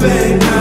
baby.